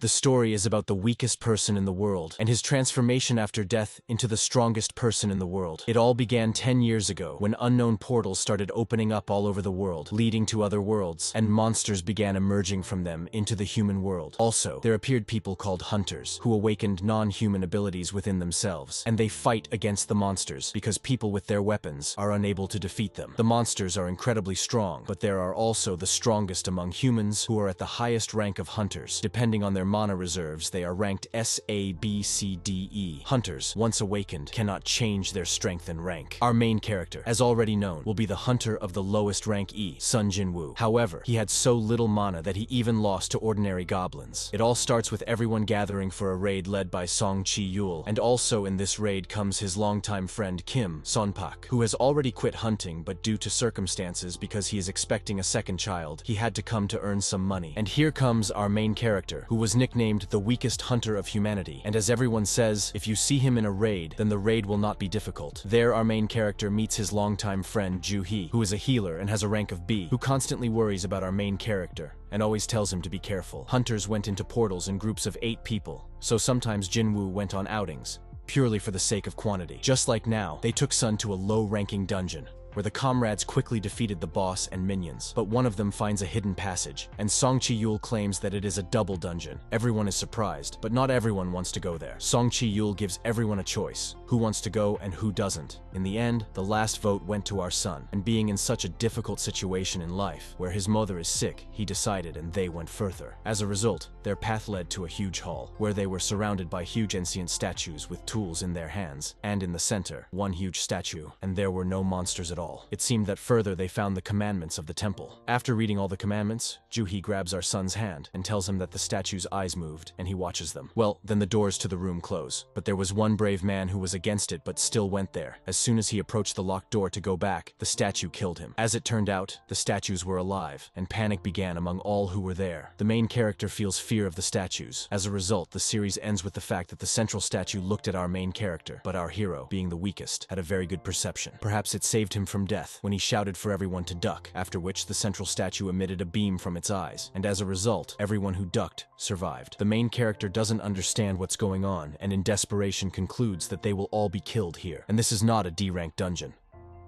The story is about the weakest person in the world and his transformation after death into the strongest person in the world. It all began 10 years ago when unknown portals started opening up all over the world, leading to other worlds, and monsters began emerging from them into the human world. Also, there appeared people called hunters who awakened non-human abilities within themselves, and they fight against the monsters because people with their weapons are unable to defeat them. The monsters are incredibly strong, but there are also the strongest among humans who are at the highest rank of hunters, depending on their mana reserves, they are ranked S, A, B, C, D, E. Hunters, once awakened, cannot change their strength and rank. Our main character, as already known, will be the hunter of the lowest rank E, Sun Jinwoo. However, he had so little mana that he even lost to ordinary goblins. It all starts with everyone gathering for a raid led by Song Chi Yul, and also in this raid comes his longtime friend Kim Sonpak, who has already quit hunting but due to circumstances because he is expecting a second child, he had to come to earn some money. And here comes our main character, who was nicknamed the weakest hunter of humanity, and as everyone says, if you see him in a raid, then the raid will not be difficult. There our main character meets his longtime friend Ju Hee, who is a healer and has a rank of B, who constantly worries about our main character and always tells him to be careful. Hunters went into portals in groups of eight people, so sometimes Jinwoo went on outings, purely for the sake of quantity. Just like now, they took Sun to a low-ranking dungeon, where the comrades quickly defeated the boss and minions, but one of them finds a hidden passage, and Song Chi-yul claims that it is a double dungeon. Everyone is surprised, but not everyone wants to go there. Song Chi-yul gives everyone a choice, who wants to go and who doesn't. In the end, the last vote went to our son, and being in such a difficult situation in life, where his mother is sick, he decided and they went further. As a result, their path led to a huge hall, where they were surrounded by huge ancient statues with tools in their hands, and in the center, one huge statue, and there were no monsters at all all. It seemed that further they found the commandments of the temple. After reading all the commandments, Juhi grabs our son's hand and tells him that the statue's eyes moved, and he watches them. Well, then the doors to the room close. But there was one brave man who was against it but still went there. As soon as he approached the locked door to go back, the statue killed him. As it turned out, the statues were alive, and panic began among all who were there. The main character feels fear of the statues. As a result, the series ends with the fact that the central statue looked at our main character, but our hero, being the weakest, had a very good perception. Perhaps it saved him from death when he shouted for everyone to duck, after which the central statue emitted a beam from its eyes, and as a result, everyone who ducked survived. The main character doesn't understand what's going on, and in desperation concludes that they will all be killed here. And this is not a D-rank dungeon.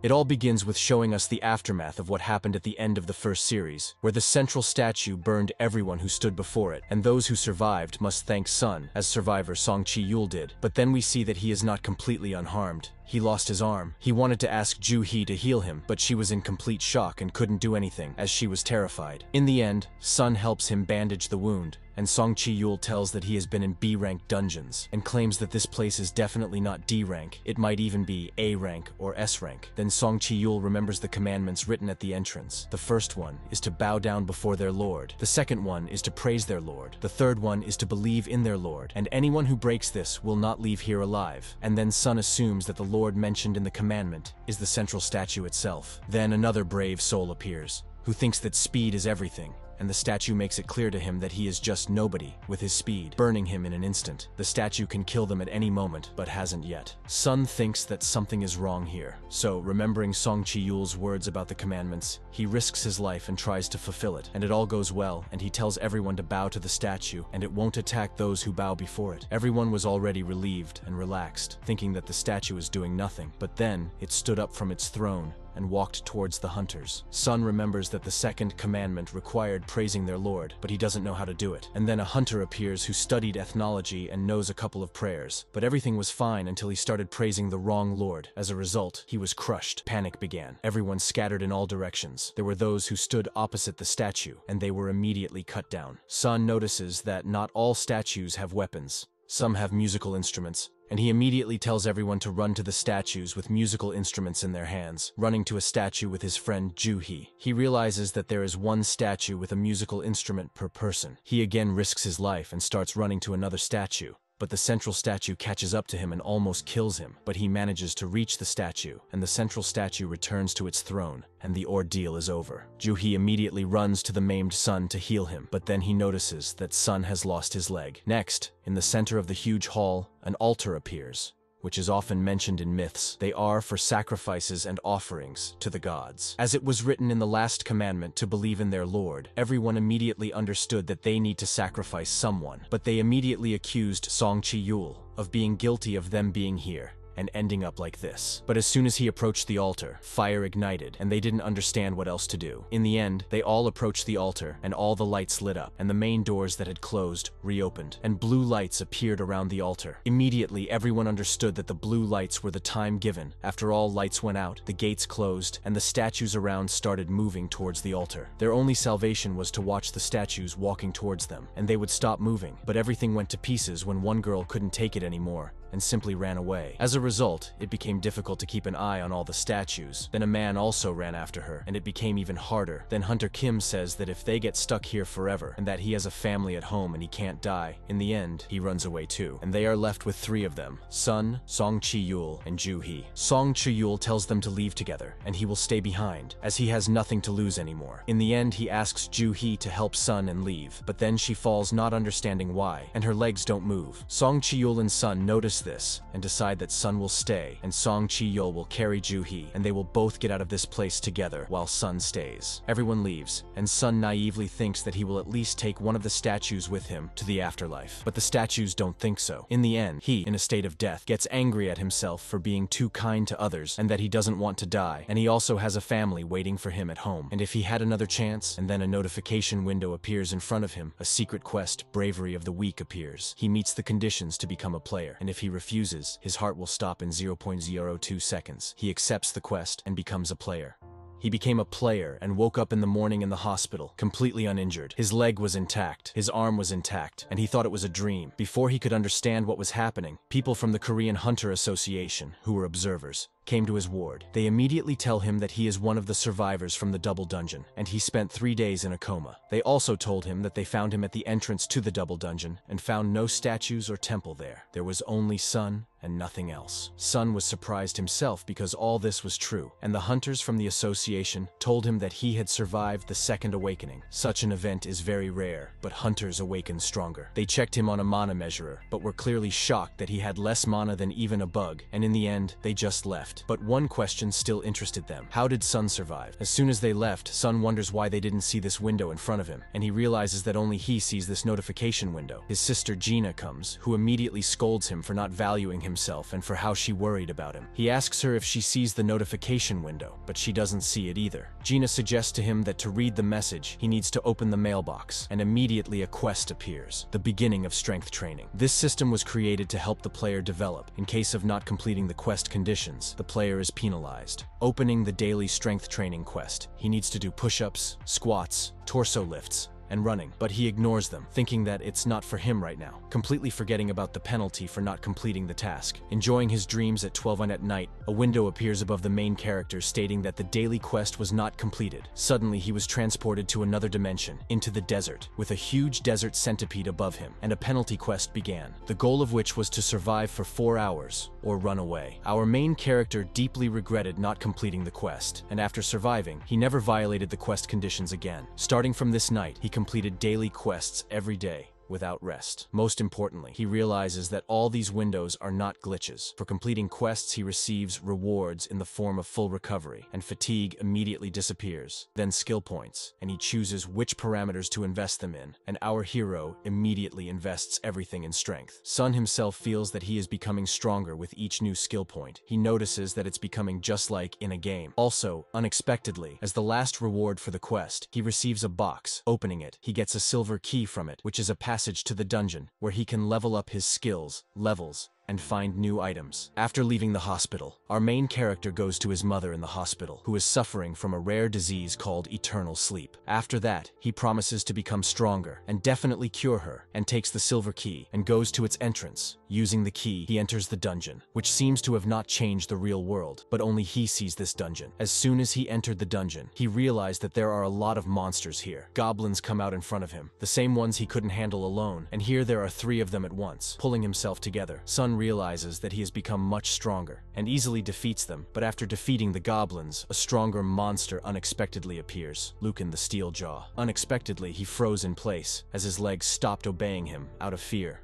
It all begins with showing us the aftermath of what happened at the end of the first series, where the central statue burned everyone who stood before it, and those who survived must thank Sun, as survivor Song Chi-yul did. But then we see that he is not completely unharmed. He lost his arm. He wanted to ask Ju Hee to heal him, but she was in complete shock and couldn't do anything, as she was terrified. In the end, Sun helps him bandage the wound, and Song Chi-yul tells that he has been in B-rank dungeons, and claims that this place is definitely not D-rank, it might even be A-rank or S-rank. Then Song Chi-yul remembers the commandments written at the entrance. The first one is to bow down before their lord. The second one is to praise their lord. The third one is to believe in their lord, and anyone who breaks this will not leave here alive. And then Sun assumes that the lord Lord mentioned in the commandment is the central statue itself. Then another brave soul appears, who thinks that speed is everything, and the statue makes it clear to him that he is just nobody with his speed, burning him in an instant. The statue can kill them at any moment, but hasn't yet. Sun thinks that something is wrong here, so remembering Song Chi-yul's words about the commandments, he risks his life and tries to fulfill it, and it all goes well, and he tells everyone to bow to the statue, and it won't attack those who bow before it. Everyone was already relieved and relaxed, thinking that the statue is doing nothing, but then it stood up from its throne and walked towards the hunters. Sun remembers that the second commandment required praising their lord, but he doesn't know how to do it. And then a hunter appears who studied ethnology and knows a couple of prayers. But everything was fine until he started praising the wrong lord. As a result, he was crushed. Panic began. Everyone scattered in all directions. There were those who stood opposite the statue, and they were immediately cut down. Sun notices that not all statues have weapons. Some have musical instruments, and he immediately tells everyone to run to the statues with musical instruments in their hands, running to a statue with his friend Juhi. He realizes that there is one statue with a musical instrument per person. He again risks his life and starts running to another statue but the central statue catches up to him and almost kills him. But he manages to reach the statue, and the central statue returns to its throne, and the ordeal is over. Juhi immediately runs to the maimed Sun to heal him, but then he notices that Sun has lost his leg. Next, in the center of the huge hall, an altar appears, which is often mentioned in myths, they are for sacrifices and offerings to the gods. As it was written in the last commandment to believe in their Lord, everyone immediately understood that they need to sacrifice someone, but they immediately accused Song Chi-yul of being guilty of them being here and ending up like this. But as soon as he approached the altar, fire ignited, and they didn't understand what else to do. In the end, they all approached the altar, and all the lights lit up, and the main doors that had closed reopened, and blue lights appeared around the altar. Immediately, everyone understood that the blue lights were the time given. After all lights went out, the gates closed, and the statues around started moving towards the altar. Their only salvation was to watch the statues walking towards them, and they would stop moving. But everything went to pieces when one girl couldn't take it anymore, and simply ran away. As a result, it became difficult to keep an eye on all the statues. Then a man also ran after her, and it became even harder. Then Hunter Kim says that if they get stuck here forever, and that he has a family at home and he can't die, in the end, he runs away too. And they are left with three of them, Sun, Song Chi-yul, and Ju Hee. Song Chi-yul tells them to leave together, and he will stay behind, as he has nothing to lose anymore. In the end, he asks Ju Hee to help Sun and leave, but then she falls not understanding why, and her legs don't move. Song Chi-yul and Sun notice this, and decide that Sun will stay, and Song Chi-yul will carry Ju-hee, and they will both get out of this place together while Sun stays. Everyone leaves, and Sun naively thinks that he will at least take one of the statues with him to the afterlife. But the statues don't think so. In the end, he, in a state of death, gets angry at himself for being too kind to others, and that he doesn't want to die, and he also has a family waiting for him at home. And if he had another chance, and then a notification window appears in front of him, a secret quest, Bravery of the Weak appears. He meets the conditions to become a player, and if he refuses, his heart will stop in 0.02 seconds. He accepts the quest and becomes a player. He became a player and woke up in the morning in the hospital, completely uninjured. His leg was intact, his arm was intact, and he thought it was a dream. Before he could understand what was happening, people from the Korean Hunter Association, who were observers, came to his ward. They immediately tell him that he is one of the survivors from the double dungeon, and he spent three days in a coma. They also told him that they found him at the entrance to the double dungeon and found no statues or temple there. There was only sun and nothing else. Sun was surprised himself because all this was true, and the hunters from the association told him that he had survived the second awakening. Such an event is very rare, but hunters awaken stronger. They checked him on a mana measurer, but were clearly shocked that he had less mana than even a bug, and in the end, they just left. But one question still interested them. How did Sun survive? As soon as they left, Sun wonders why they didn't see this window in front of him, and he realizes that only he sees this notification window. His sister Gina comes, who immediately scolds him for not valuing himself and for how she worried about him. He asks her if she sees the notification window, but she doesn't see it either. Gina suggests to him that to read the message, he needs to open the mailbox, and immediately a quest appears, the beginning of strength training. This system was created to help the player develop. In case of not completing the quest conditions, the player is penalized. Opening the daily strength training quest, he needs to do push-ups, squats, torso lifts, and running, but he ignores them, thinking that it's not for him right now, completely forgetting about the penalty for not completing the task. Enjoying his dreams at 12 at night, a window appears above the main character stating that the daily quest was not completed. Suddenly, he was transported to another dimension, into the desert, with a huge desert centipede above him, and a penalty quest began, the goal of which was to survive for four hours, or run away. Our main character deeply regretted not completing the quest, and after surviving, he never violated the quest conditions again. Starting from this night, he completed daily quests every day without rest. Most importantly, he realizes that all these windows are not glitches. For completing quests, he receives rewards in the form of full recovery, and fatigue immediately disappears. Then skill points, and he chooses which parameters to invest them in, and our hero immediately invests everything in strength. Sun himself feels that he is becoming stronger with each new skill point. He notices that it's becoming just like in a game. Also, unexpectedly, as the last reward for the quest, he receives a box. Opening it, he gets a silver key from it, which is a passage to the dungeon, where he can level up his skills, levels, and find new items. After leaving the hospital, our main character goes to his mother in the hospital, who is suffering from a rare disease called eternal sleep. After that, he promises to become stronger and definitely cure her, and takes the silver key and goes to its entrance. Using the key, he enters the dungeon, which seems to have not changed the real world, but only he sees this dungeon. As soon as he entered the dungeon, he realized that there are a lot of monsters here. Goblins come out in front of him, the same ones he couldn't handle alone, and here there are three of them at once. Pulling himself together, Sun realizes that he has become much stronger and easily defeats them, but after defeating the goblins, a stronger monster unexpectedly appears, Lucan the Steeljaw. Unexpectedly, he froze in place as his legs stopped obeying him out of fear.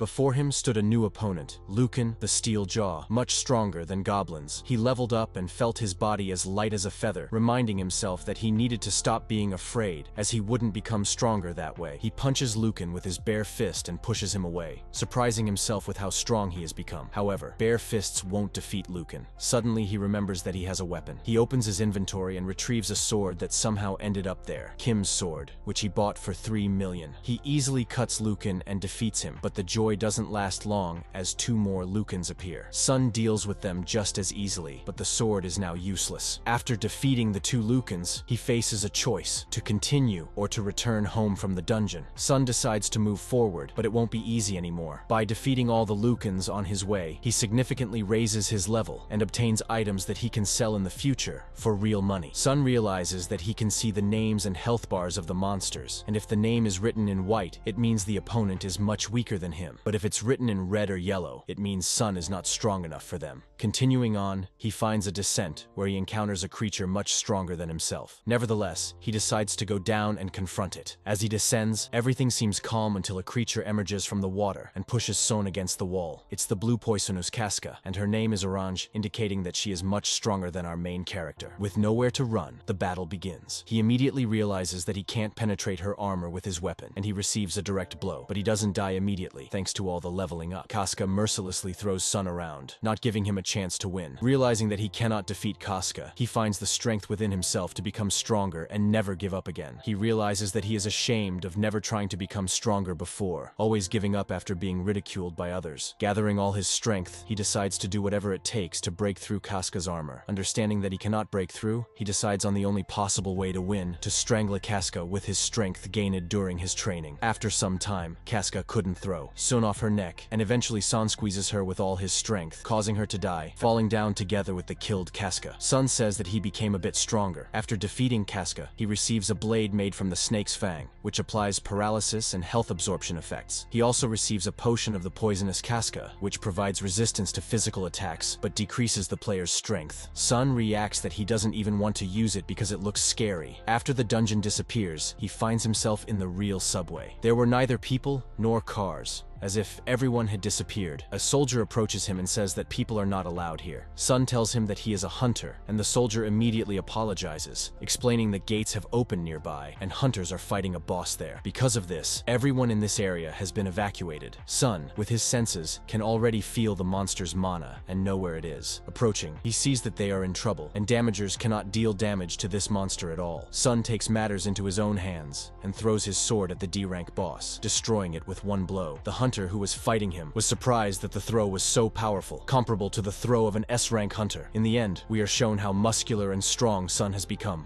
Before him stood a new opponent, Lucan, the Steel Jaw, much stronger than goblins. He leveled up and felt his body as light as a feather, reminding himself that he needed to stop being afraid, as he wouldn't become stronger that way. He punches Lucan with his bare fist and pushes him away, surprising himself with how strong he has become. However, bare fists won't defeat Lucan. Suddenly, he remembers that he has a weapon. He opens his inventory and retrieves a sword that somehow ended up there, Kim's sword, which he bought for 3 million. He easily cuts Lucan and defeats him, but the joy doesn't last long as two more Lucans appear. Sun deals with them just as easily, but the sword is now useless. After defeating the two Lucans, he faces a choice, to continue or to return home from the dungeon. Sun decides to move forward, but it won't be easy anymore. By defeating all the Lucans on his way, he significantly raises his level and obtains items that he can sell in the future for real money. Sun realizes that he can see the names and health bars of the monsters, and if the name is written in white, it means the opponent is much weaker than him. But if it's written in red or yellow, it means Sun is not strong enough for them. Continuing on, he finds a descent where he encounters a creature much stronger than himself. Nevertheless, he decides to go down and confront it. As he descends, everything seems calm until a creature emerges from the water and pushes Son against the wall. It's the blue poisonous Casca, and her name is Orange, indicating that she is much stronger than our main character. With nowhere to run, the battle begins. He immediately realizes that he can't penetrate her armor with his weapon, and he receives a direct blow, but he doesn't die immediately, thanks to all the leveling up. Casca mercilessly throws Sun around, not giving him a chance to win. Realizing that he cannot defeat Casca, he finds the strength within himself to become stronger and never give up again. He realizes that he is ashamed of never trying to become stronger before, always giving up after being ridiculed by others. Gathering all his strength, he decides to do whatever it takes to break through Casca's armor. Understanding that he cannot break through, he decides on the only possible way to win, to strangle Casca with his strength gained during his training. After some time, Casca couldn't throw, sewn off her neck, and eventually San squeezes her with all his strength, causing her to die, falling down together with the killed Casca. Sun says that he became a bit stronger. After defeating Casca, he receives a blade made from the snake's fang, which applies paralysis and health absorption effects. He also receives a potion of the poisonous Casca, which provides resistance to physical attacks, but decreases the player's strength. Sun reacts that he doesn't even want to use it because it looks scary. After the dungeon disappears, he finds himself in the real subway. There were neither people nor cars as if everyone had disappeared. A soldier approaches him and says that people are not allowed here. Sun tells him that he is a hunter, and the soldier immediately apologizes, explaining that gates have opened nearby and hunters are fighting a boss there. Because of this, everyone in this area has been evacuated. Sun, with his senses, can already feel the monster's mana and know where it is. Approaching, he sees that they are in trouble, and damagers cannot deal damage to this monster at all. Sun takes matters into his own hands and throws his sword at the D-rank boss, destroying it with one blow. The hunter hunter who was fighting him was surprised that the throw was so powerful, comparable to the throw of an S-rank hunter. In the end, we are shown how muscular and strong Sun has become.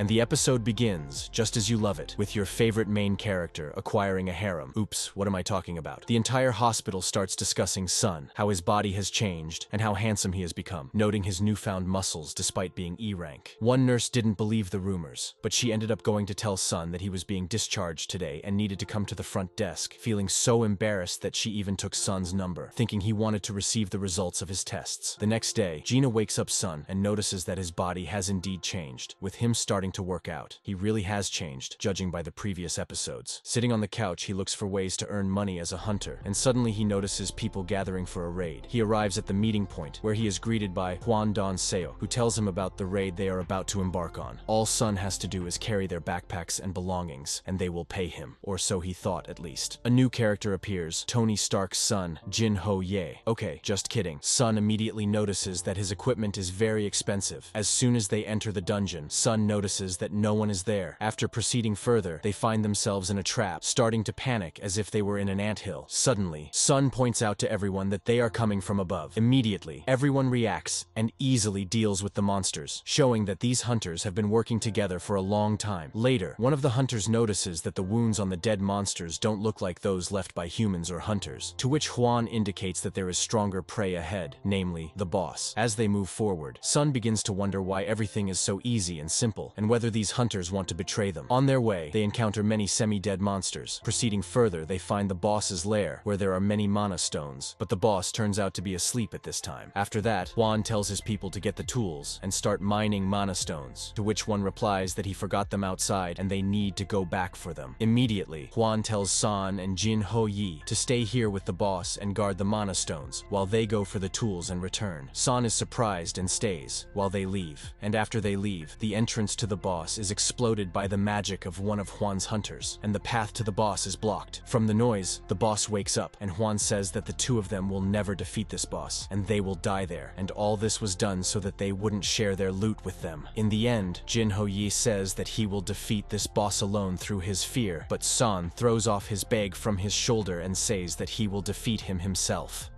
And the episode begins, just as you love it, with your favorite main character acquiring a harem. Oops, what am I talking about? The entire hospital starts discussing Sun, how his body has changed, and how handsome he has become, noting his newfound muscles despite being E-rank. One nurse didn't believe the rumors, but she ended up going to tell Sun that he was being discharged today and needed to come to the front desk, feeling so embarrassed that she even took Sun's number, thinking he wanted to receive the results of his tests. The next day, Gina wakes up Sun and notices that his body has indeed changed, with him starting to work out. He really has changed, judging by the previous episodes. Sitting on the couch, he looks for ways to earn money as a hunter, and suddenly he notices people gathering for a raid. He arrives at the meeting point, where he is greeted by Juan Don Seo, who tells him about the raid they are about to embark on. All Sun has to do is carry their backpacks and belongings, and they will pay him, or so he thought at least. A new character appears, Tony Stark's son, Jin Ho Ye. Okay, just kidding. Sun immediately notices that his equipment is very expensive. As soon as they enter the dungeon, Sun notices that no one is there. After proceeding further, they find themselves in a trap, starting to panic as if they were in an anthill. Suddenly, Sun points out to everyone that they are coming from above. Immediately, everyone reacts and easily deals with the monsters, showing that these hunters have been working together for a long time. Later, one of the hunters notices that the wounds on the dead monsters don't look like those left by humans or hunters, to which Juan indicates that there is stronger prey ahead, namely, the boss. As they move forward, Sun begins to wonder why everything is so easy and simple, and whether these hunters want to betray them. On their way, they encounter many semi-dead monsters. Proceeding further, they find the boss's lair, where there are many mana stones, but the boss turns out to be asleep at this time. After that, Juan tells his people to get the tools and start mining mana stones, to which one replies that he forgot them outside and they need to go back for them. Immediately, Juan tells San and Jin Ho Yi to stay here with the boss and guard the mana stones, while they go for the tools and return. San is surprised and stays, while they leave. And after they leave, the entrance to the boss is exploded by the magic of one of Juan's hunters, and the path to the boss is blocked. From the noise, the boss wakes up, and Juan says that the two of them will never defeat this boss, and they will die there, and all this was done so that they wouldn't share their loot with them. In the end, Jin Ho Yi says that he will defeat this boss alone through his fear, but San throws off his bag from his shoulder and says that he will defeat him himself.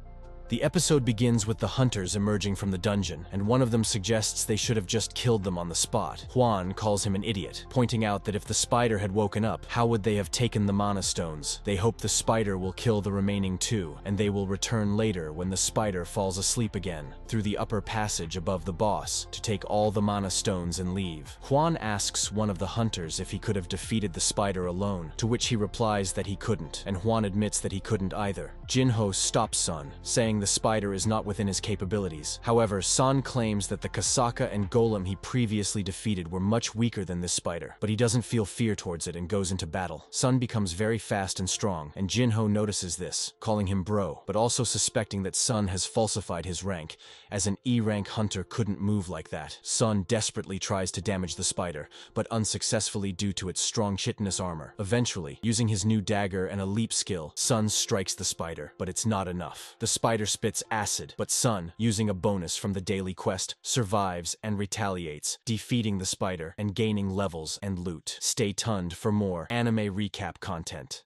The episode begins with the hunters emerging from the dungeon, and one of them suggests they should have just killed them on the spot. Juan calls him an idiot, pointing out that if the spider had woken up, how would they have taken the mana stones? They hope the spider will kill the remaining two, and they will return later when the spider falls asleep again, through the upper passage above the boss, to take all the mana stones and leave. Juan asks one of the hunters if he could have defeated the spider alone, to which he replies that he couldn't, and Juan admits that he couldn't either. Jinho stops Sun, saying the spider is not within his capabilities. However, San claims that the Kasaka and Golem he previously defeated were much weaker than this spider, but he doesn't feel fear towards it and goes into battle. Sun becomes very fast and strong, and Jinho notices this, calling him bro, but also suspecting that Sun has falsified his rank, as an E-rank hunter couldn't move like that. Sun desperately tries to damage the spider, but unsuccessfully due to its strong chitinous armor. Eventually, using his new dagger and a leap skill, Sun strikes the spider, but it's not enough. The spider spits acid, but Sun, using a bonus from the daily quest, survives and retaliates, defeating the spider and gaining levels and loot. Stay tuned for more anime recap content.